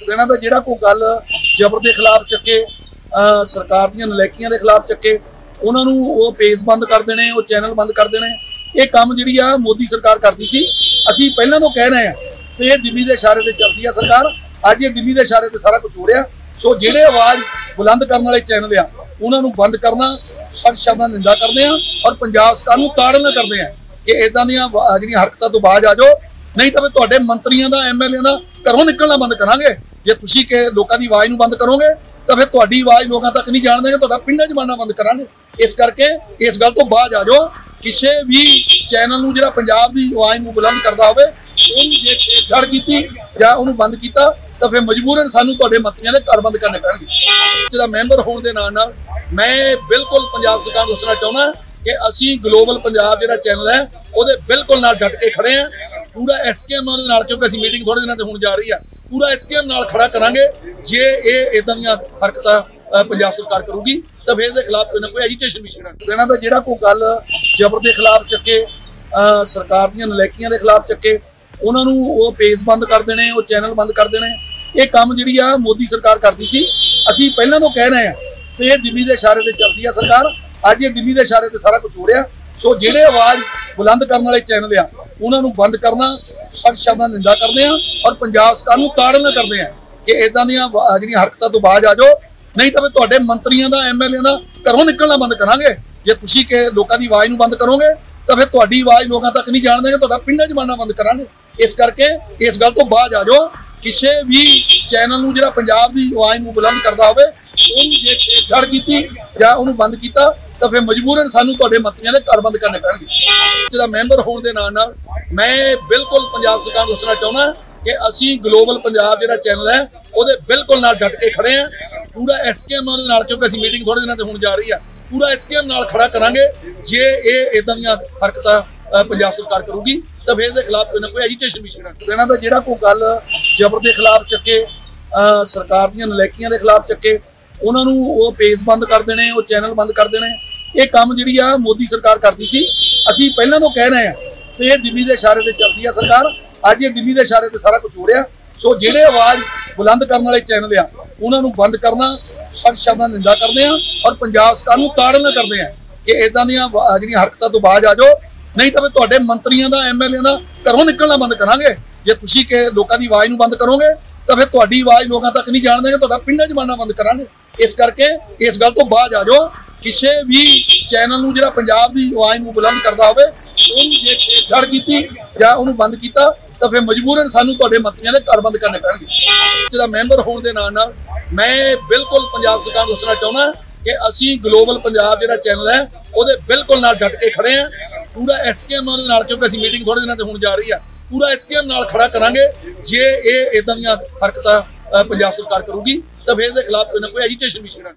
ਇਹਨਾਂ ਦਾ ਜਿਹੜਾ ਕੋਈ ਗੱਲ ਜ਼ਬਰ ਦੇ ਖਿਲਾਫ ਚੱਕੇ ਸਰਕਾਰ ਦੀਆਂ ਨਲਾਇਕੀਆਂ ਦੇ ਖਿਲਾਫ ਚੱਕੇ, ਉਹਨਾਂ ਨੂੰ ਉਹ ਪੇਜ ਬੰਦ ਕਰ ਦੇਣੇ, ਉਹ ਚੈਨਲ ਬੰਦ ਕਰ ਦੇਣੇ। ਇਹ ਕੰਮ ਜਿਹੜੀ ਆ ਮੋਦੀ ਸਰਕਾਰ ਕਰਦੀ ਸੀ। ਅਸੀਂ ਪਹਿਲਾਂ ਤੋਂ ਕਹਿ ਰਹੇ ਆ ਤੇ ਇਹ ਦਿੱਲੀ ਦੇ ਇਸ਼ਾਰੇ ਤੇ ਚੱਲਦੀ ਆ ਸਰਕਾਰ। ਅੱਜ ਇਹ ਦਿੱਲੀ ਦੇ ਇਸ਼ਾਰੇ ਤੇ ਸਾਰਾ ਕੁਝ ਹੋ ਰਿਹਾ। ਸੋ ਜਿਹੜੇ ਆਵਾਜ਼ ਬੁਲੰਦ ਕਰਨ ਵਾਲੇ ਚੈਨਲ ਆ, ਉਹਨਾਂ ਨੂੰ ਬੰਦ ਕਰਨਾ, ਸਖਤ ਸ਼ਬਦਾਂ ਨਾਲ ਨਿੰਦਾ ਕਰਦੇ ਆ ਔਰ ਪੰਜਾਬ ਸਰਕਾਰ ਨੂੰ ਤਾੜਨਾ ਕਰਦੇ ਆ ਕਿ ਇਦਾਂ ਦੀਆਂ ਜਿਹੜੀਆਂ ਹਰਕਤਾਂ ਤੋਂ ਬਾਜ ਆ ਜਾਓ। ਨਹੀਂ ਤਾਂ ਫਿਰ ਤੁਹਾਡੇ ਮੰਤਰੀਆਂ ਦਾ ਐਮਐਲਏ ਦਾ ਘਰੋਂ ਨਿਕਲਣਾ ਬੰਦ ਕਰਾਂਗੇ। ਜੇ ਤੁਸੀਂ ਕਿ ਲੋਕਾਂ ਦੀ ਆਵਾਜ਼ ਨੂੰ ਬੰਦ ਕਰੋਗੇ, ਤਾਂ ਫਿਰ ਤੁਹਾਡੀ ਆਵਾਜ਼ ਲੋਕਾਂ ਤੱਕ ਨਹੀਂ ਜਾਣ ਦੇਗੇ ਤੁਹਾਡਾ ਪਿੰਡਾਂ 'ਚ ਬਣਨਾ ਬੰਦ ਕਰਾਂਗੇ। ਇਸ ਕਰਕੇ ਇਸ ਗੱਲ ਤੋਂ ਬਾਅਦ ਆ ਜਾਓ, ਕਿਸੇ ਵੀ ਚੈਨਲ ਨੂੰ ਜਿਹੜਾ ਪੰਜਾਬ ਦੀ ਆਵਾਜ਼ ਨੂੰ ਬੁਲੰਦ ਕਰਦਾ ਹੋਵੇ, ਉਹਨੂੰ ਜੇ ਛੇੜਛਾੜ ਕੀਤੀ ਜਾਂ ਉਹਨੂੰ ਬੰਦ ਕੀਤਾ, ਤਾਂ ਫਿਰ ਮਜਬੂਰਨ ਸਾਨੂੰ ਤੁਹਾਡੇ ਮੰਤਰੀਆਂ ਦੇ ਘਰ ਬੰਦ ਕਰਨੇ ਪੈਣਗੇ। ਜਿਹਦਾ ਮੈਂਬਰ ਹੋਣ ਦੇ ਨਾਲ ਨਾਲ ਮੈਂ ਬਿਲਕੁਲ ਪੰਜਾਬ ਸਰਕਾਰ ਨੂੰ ਦੱਸਣਾ ਚਾਹੁੰਦਾ ਕਿ ਅਸੀਂ ਗਲੋਬਲ ਪੰਜਾਬ ਜਿਹੜਾ ਚੈਨਲ ਹੈ, ਉਹਦੇ ਬਿਲਕੁਲ ਨਾਲ ਡਟ ਕੇ ਖੜੇ ਆ ਪੂਰਾ ਐਸਕੇਐਮ ਦੇ ਨਾਲ ਕਿਉਂਕਿ ਅਸੀਂ ਮੀਟਿੰਗ ਥੋੜੇ ਦਿਨਾਂ ਤੇ ਹੋਣ ਜਾ ਰਹੀ ਆ। ਪੂਰਾ ਐਸਕੇਐਮ ਨਾਲ ਖੜਾ ਕਰਾਂਗੇ, ਜੇ ਇਹ ਇਦਾਂ ਦੀਆਂ ਹਰਕਤਾਂ ਪੰਜਾਬ ਸਰਕਾਰ ਕਰੂਗੀ, ਤਾਂ ਫਿਰ ਇਹਦੇ ਖਿਲਾਫ ਕੋਈ ਨਾ ਕੋਈ ਐਜੀਟੇਸ਼ਨ ਵੀ ਛੇੜਾਂਗੇ। ਇਹਨਾਂ ਦਾ ਜਿਹੜਾ ਕੋਈ ਗੱਲ ਜ਼ਬਰ ਦੇ ਖਿਲਾਫ ਚੱਕੇ ਸਰਕਾਰ ਦੀਆਂ ਨਲਾਇਕੀਆਂ ਦੇ ਖਿਲਾਫ ਚੱਕੇ, ਉਹਨਾਂ ਨੂੰ ਉਹ ਪੇਜ ਬੰਦ ਕਰ ਦੇਣੇ, ਉਹ ਚੈਨਲ ਬੰਦ ਕਰ ਦੇਣੇ। ਇਹ ਕੰਮ ਜਿਹੜੀ ਆ, ਮੋਦੀ ਸਰਕਾਰ ਕਰਦੀ ਸੀ। ਅਸੀਂ ਪਹਿਲਾਂ ਤੋਂ ਕਹਿ ਰਹੇ ਆ ਤੇ ਇਹ ਦਿੱਲੀ ਦੇ ਇਸ਼ਾਰੇ ਤੇ ਚੱਲਦੀ ਆ ਸਰਕਾਰ। ਅੱਜ ਇਹ ਦਿੱਲੀ ਦੇ ਇਸ਼ਾਰੇ ਤੇ ਸਾਰਾ ਕੁਝ ਹੋ ਰਿਹਾ। ਸੋ ਜਿਹੜੇ ਆਵਾਜ਼ ਬੁਲੰਦ ਕਰਨ ਵਾਲੇ ਚੈਨਲ ਆ ਉਹਨਾਂ ਨੂੰ ਬੰਦ ਕਰਨਾ, ਸਖਤ ਸ਼ਬਦਾਂ ਨਾਲ ਨਿੰਦਾ ਕਰਦੇ ਆ ਔਰ ਪੰਜਾਬ ਸਰਕਾਰ ਨੂੰ ਤਾੜਨਾ ਕਰਦੇ ਆ ਕਿ ਇਦਾਂ ਦੀਆਂ ਜਿਹੜੀਆਂ ਹਰਕਤਾਂ ਤੋਂ ਬਾਜ ਆ ਜਾਓ। ਨਹੀਂ ਤਾਂ ਫਿਰ ਤੁਹਾਡੇ ਮੰਤਰੀਆਂ ਦਾ ਐਮਐਲਏ ਦਾ ਘਰੋਂ ਨਿਕਲਣਾ ਬੰਦ ਕਰਾਂਗੇ। ਜੇ ਤੁਸੀਂ ਕਿ ਲੋਕਾਂ ਦੀ ਆਵਾਜ਼ ਨੂੰ ਬੰਦ ਕਰੋਗੇ, ਤਾਂ ਫਿਰ ਤੁਹਾਡੀ ਆਵਾਜ਼ ਲੋਕਾਂ ਤੱਕ ਨਹੀਂ ਜਾਣ ਦੇਗੇ ਤੁਹਾਡਾ ਪਿੰਡਾਂ 'ਚ ਬਣਨਾ ਬੰਦ ਕਰਾਂਗੇ। ਇਸ ਕਰਕੇ ਇਸ ਗੱਲ ਤੋਂ ਬਾਜ ਆ ਜਾਓ। ਕਿਸੇ ਵੀ ਚੈਨਲ ਨੂੰ ਜਿਹੜਾ ਪੰਜਾਬ ਦੀ ਆਵਾਜ਼ ਨੂੰ ਬੁਲੰਦ ਕਰਦਾ ਹੋਵੇ, ਉਹਨੂੰ ਜੇ ਛੇੜਛਾੜ ਕੀਤੀ ਜਾਂ ਉਹਨੂੰ ਬੰਦ ਕੀਤਾ ਤਾਂ ਫਿਰ ਮਜਬੂਰਨ ਸਾਨੂੰ ਤੁਹਾਡੇ ਮੰਤਰੀਆਂ ਦੇ ਘਰ ਬੰਦ ਕਰਨੇ ਪੈਣਗੇ। ਜਿਹਦਾ ਮੈਂਬਰ ਹੋਣ ਦੇ ਨਾਲ ਨਾਲ ਮੈਂ ਬਿਲਕੁਲ ਪੰਜਾਬ ਸਰਕਾਰ ਨੂੰ ਦੱਸਣਾ ਚਾਹੁੰਦਾ ਕਿ ਅਸੀਂ ਗਲੋਬਲ ਪੰਜਾਬ ਜਿਹੜਾ ਚੈਨਲ ਹੈ, ਉਹਦੇ ਬਿਲਕੁਲ ਨਾਲ ਡਟ ਕੇ ਖੜੇ ਆ ਪੂਰਾ ਐਸਕੇਐਮ ਦੇ ਨਾਲ, ਕਿਉਂਕਿ ਅਸੀਂ ਮੀਟਿੰਗ ਥੋੜੇ ਦਿਨਾਂ ਤੇ ਹੋਣ ਜਾ ਰਹੀ ਆ। ਪੂਰਾ ਐਸਕੇਐਮ ਨਾਲ ਖੜਾ ਕਰਾਂਗੇ, ਜੇ ਇਹ ਇਦਾਂ ਦੀਆਂ ਹਰਕਤਾਂ ਪੰਜਾਬ ਸਰਕਾਰ ਕਰੂਗੀ, ਤਾਂ ਫਿਰ ਇਹਦੇ ਖਿਲਾਫ ਕੋਈ ਨਾ ਕੋਈ ਐਜੀਟੇਸ਼ਨ ਵੀ ਛੇੜਾਂਗੇ। ਇਹਨਾਂ ਦਾ ਜਿਹੜਾ ਕੋਈ ਗੱਲ ਜ਼ਬਰ ਦੇ ਖਿਲਾਫ ਚੱਕੇ ਸਰਕਾਰ ਦੀਆਂ ਨਲਾਇਕੀਆਂ ਦੇ ਖਿਲਾਫ ਚੱਕੇ, ਉਹਨਾਂ ਨੂੰ ਉਹ ਪੇਜ ਬੰਦ ਕਰ ਦੇਣੇ, ਉਹ ਚੈਨਲ ਬੰਦ ਕਰ ਦੇਣੇ ਇਹ ਕੰਮ ਜਿਹੜੀ ਆ ਮੋਦੀ ਸਰਕਾਰ ਕਰਦੀ ਸੀ। ਅਸੀਂ ਪਹਿਲਾਂ ਤੋਂ ਕਹਿ ਰਹੇ ਆ ਤੇ ਇਹ ਦਿੱਲੀ ਦੇ ਇਸ਼ਾਰੇ ਤੇ ਚੱਲਦੀ ਆ ਸਰਕਾਰ। ਅੱਜ ਇਹ ਦਿੱਲੀ ਦੇ ਇਸ਼ਾਰੇ ਤੇ ਸਾਰਾ ਕੁਝ ਹੋ ਰਿਹਾ। ਸੋ ਜਿਹੜੇ ਆਵਾਜ਼ ਬੁਲੰਦ ਕਰਨ ਵਾਲੇ ਚੈਨਲ ਆ, ਉਹਨਾਂ ਨੂੰ ਬੰਦ ਕਰਨਾ, ਸਖਤ ਸ਼ਬਦਾਂ ਨਿੰਦਾ ਕਰਦੇ ਆ ਔਰ ਪੰਜਾਬ ਸਰਕਾਰ ਨੂੰ ਤਾੜਨਾ ਕਰਦੇ ਆ ਕਿ ਇਦਾਂ ਦੀਆਂ ਜਿਹੜੀਆਂ ਹਰਕਤਾਂ ਤੋਂ ਬਾਜ ਆ ਜਾਓ। ਨਹੀਂ ਤਾਂ ਫਿਰ ਤੁਹਾਡੇ ਮੰਤਰੀਆਂ ਦਾ ਐਮਐਲਏ ਦਾ ਘਰੋਂ ਨਿਕਲਣਾ ਬੰਦ ਕਰਾਂਗੇ। ਜੇ ਤੁਸੀਂ ਕਿ ਲੋਕਾਂ ਦੀ ਆਵਾਜ਼ ਨੂੰ ਬੰਦ ਕਰੋਗੇ, ਤਾਂ ਫਿਰ ਤੁਹਾਡੀ ਆਵਾਜ਼ ਲੋਕਾਂ ਤੱਕ ਨਹੀਂ ਜਾਣ ਦੇਗੇ ਤੁਹਾਡਾ ਪਿੰਡਾਂ 'ਚ ਬਣਨਾ ਬੰਦ ਕਰਾਂਗੇ। ਇਸ ਕਰਕੇ ਇਸ ਗੱਲ ਤੋਂ ਬਾਜ ਆ ਜਾਓ। ਕਿਸੇ ਵੀ ਚੈਨਲ ਨੂੰ ਜਿਹੜਾ ਪੰਜਾਬ ਦੀ ਆਵਾਜ਼ ਨੂੰ ਬੁਲੰਦ ਕਰਦਾ ਹੋਵੇ, ਉਹਨੂੰ ਜੇ ਛੇੜਛਾੜ ਕੀਤੀ ਜਾਂ ਉਹਨੂੰ ਬੰਦ ਕੀਤਾ, ਤਾਂ ਫਿਰ ਮਜਬੂਰਨ ਸਾਨੂੰ ਤੁਹਾਡੇ ਮੰਤਰੀਆਂ ਦੇ ਘਰ ਬੰਦ ਕਰਨੇ ਪੈਣਗੇ। ਜਿਹਦਾ ਮੈਂਬਰ ਹੋਣ ਦੇ ਨਾਲ ਨਾਲ ਮੈਂ ਬਿਲਕੁਲ ਪੰਜਾਬ ਸਰਕਾਰ ਨੂੰ ਦੱਸਣਾ ਚਾਹੁੰਦਾ ਕਿ ਅਸੀਂ ਗਲੋਬਲ ਪੰਜਾਬ ਜਿਹੜਾ ਚੈਨਲ ਹੈ, ਉਹਦੇ ਬਿਲਕੁਲ ਨਾਲ ਡਟ ਕੇ ਖੜੇ ਆ ਪੂਰਾ ਐਸਕੇਐਮ ਦੇ ਨਾਲ ਕਿਉਂਕਿ ਅਸੀਂ ਮੀਟਿੰਗ ਥੋੜੇ ਦਿਨਾਂ ਤੇ ਹੋਣ ਜਾ ਰਹੀ ਆ। ਪੂਰਾ ਐਸਕੇਐਮ ਨਾਲ ਖੜਾ ਕਰਾਂਗੇ। ਜੇ ਇਹ ਇਦਾਂ ਦੀਆਂ ਹਰਕਤਾਂ ਪੰਜਾਬ ਸਰਕਾਰ ਕਰੂਗੀ, ਤਾਂ ਫਿਰ ਇਹਦੇ ਖਿਲਾਫ ਕੋਈ ਨਾ ਕੋਈ ਐਜੀਟੇਸ਼ਨ ਵੀ ਛੇੜਾਂਗੇ।